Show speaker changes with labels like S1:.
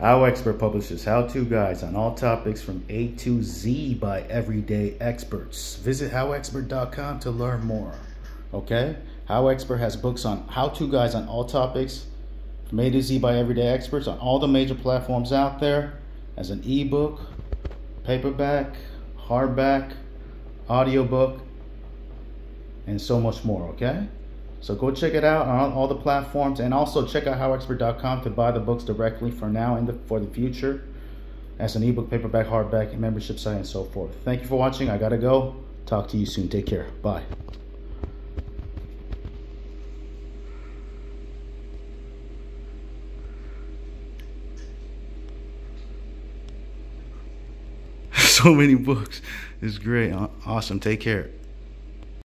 S1: HowExpert publishes how-to guides on all topics from A to Z by everyday experts. Visit howexpert.com to learn more. Okay? HowExpert has books on how-to guides on all topics from A to Z by everyday experts on all the major platforms out there as an ebook, paperback, hardback, audiobook, and so much more, okay? So go check it out on all the platforms and also check out howexpert.com to buy the books directly for now and the, for the future as an ebook, paperback, hardback, membership site, and so forth. Thank you for watching. I gotta go. Talk to you soon. Take care. Bye. so many books. It's great. Awesome. Take care.